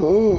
어.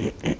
Mm-hmm.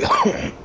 Who